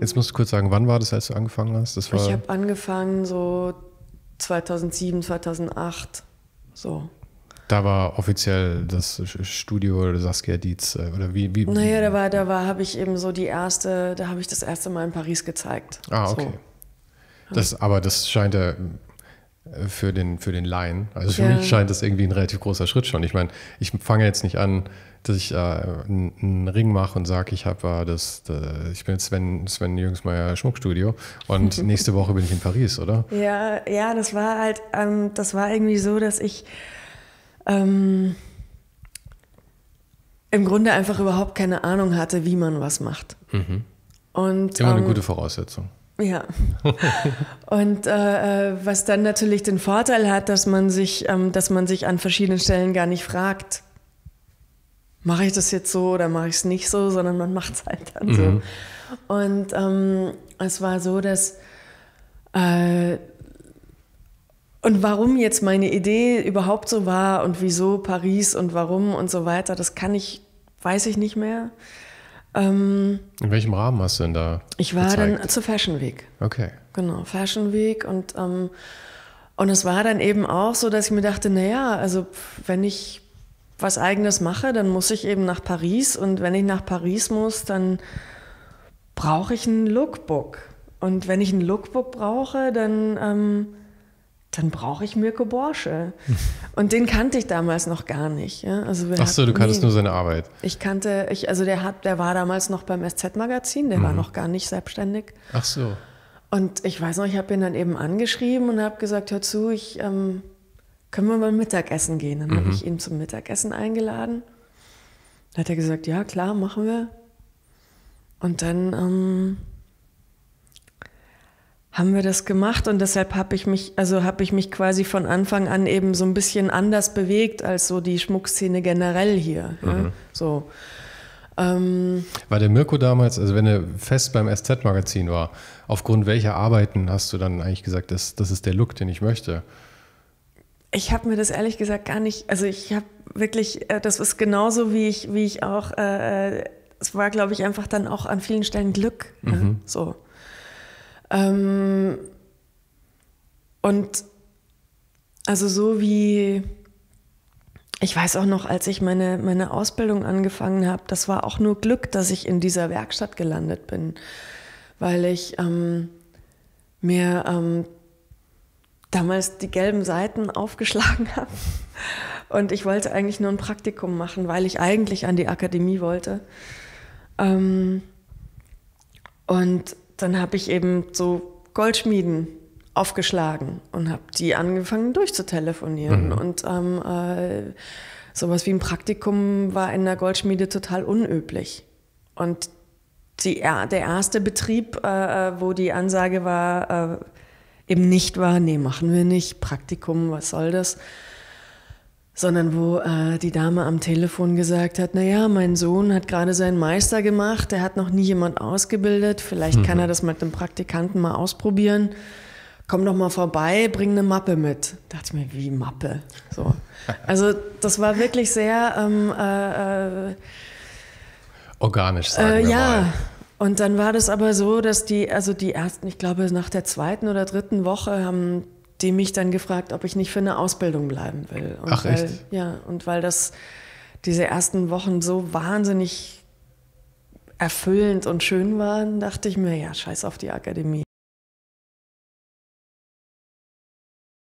Jetzt musst du kurz sagen, wann war das, als du angefangen hast? Das war ich habe angefangen so 2007, 2008, so. Da war offiziell das Studio oder Saskia Dietz äh, oder wie? wie naja, da war, da war, habe ich eben so die erste, da habe ich das erste Mal in Paris gezeigt. Ah, okay. So. Das, aber das scheint ja für den, für den Laien. Also für ja. mich scheint das irgendwie ein relativ großer Schritt schon. Ich meine, ich fange jetzt nicht an, dass ich äh, einen, Ring mache und sage, ich habe äh, das, das, ich bin Sven, Sven Jüngsmeier Schmuckstudio und nächste Woche bin ich in Paris, oder? Ja, ja, das war halt, ähm, das war irgendwie so, dass ich ähm, im Grunde einfach überhaupt keine Ahnung hatte, wie man was macht. Mhm. Und, Immer ähm, eine gute Voraussetzung. Ja. Und äh, äh, was dann natürlich den Vorteil hat, dass man sich, ähm, dass man sich an verschiedenen Stellen gar nicht fragt, mache ich das jetzt so oder mache ich es nicht so, sondern man macht es halt dann mhm. so. Und ähm, es war so, dass äh, und warum jetzt meine Idee überhaupt so war und wieso Paris und warum und so weiter, das kann ich, weiß ich nicht mehr. Ähm, In welchem Rahmen hast du denn da? Ich war gezeigt? dann zur Fashion Week. Okay. Genau, Fashion Week und, ähm, und es war dann eben auch so, dass ich mir dachte, naja, also wenn ich was eigenes mache, dann muss ich eben nach Paris und wenn ich nach Paris muss, dann brauche ich ein Lookbook. Und wenn ich ein Lookbook brauche, dann ähm, dann brauche ich Mirko Borsche. Und den kannte ich damals noch gar nicht. Ja? Also Ach so, du kanntest nur seine Arbeit. Ich kannte, ich, also der, hat, der war damals noch beim SZ-Magazin, der mhm. war noch gar nicht selbstständig. Ach so. Und ich weiß noch, ich habe ihn dann eben angeschrieben und habe gesagt, hör zu, ich, ähm, können wir mal Mittagessen gehen? Dann mhm. habe ich ihn zum Mittagessen eingeladen. Dann hat er gesagt, ja klar, machen wir. Und dann... Ähm, haben wir das gemacht und deshalb habe ich mich, also habe ich mich quasi von Anfang an eben so ein bisschen anders bewegt als so die Schmuckszene generell hier. Mhm. Ja? So. Ähm, war der Mirko damals, also wenn er fest beim SZ-Magazin war, aufgrund welcher Arbeiten hast du dann eigentlich gesagt, das, das ist der Look, den ich möchte? Ich habe mir das ehrlich gesagt gar nicht, also ich habe wirklich, äh, das ist genauso wie ich, wie ich auch, äh, äh es war glaube ich einfach dann auch an vielen Stellen Glück. Mhm. Ja? So. Ähm, und also so wie, ich weiß auch noch, als ich meine, meine Ausbildung angefangen habe, das war auch nur Glück, dass ich in dieser Werkstatt gelandet bin, weil ich ähm, mir ähm, damals die gelben Seiten aufgeschlagen habe. Und ich wollte eigentlich nur ein Praktikum machen, weil ich eigentlich an die Akademie wollte. Ähm, und dann habe ich eben so Goldschmieden aufgeschlagen und habe die angefangen durchzutelefonieren. Mhm. Und ähm, äh, sowas wie ein Praktikum war in der Goldschmiede total unüblich. Und die, der erste Betrieb, äh, äh, wo die Ansage war, äh, eben nicht war, nee, machen wir nicht, Praktikum, was soll das? Sondern wo äh, die Dame am Telefon gesagt hat, naja, mein Sohn hat gerade seinen Meister gemacht, der hat noch nie jemand ausgebildet, vielleicht mhm. kann er das mit dem Praktikanten mal ausprobieren. Komm doch mal vorbei, bring eine Mappe mit. Da dachte ich mir, wie Mappe? So. Also das war wirklich sehr ähm, äh, äh organisch, sagen äh, ja. mal. Und dann war das aber so, dass die, also die ersten, ich glaube, nach der zweiten oder dritten Woche haben die mich dann gefragt, ob ich nicht für eine Ausbildung bleiben will. Und Ach weil, echt? Ja, und weil das diese ersten Wochen so wahnsinnig erfüllend und schön waren, dachte ich mir, ja, scheiß auf die Akademie.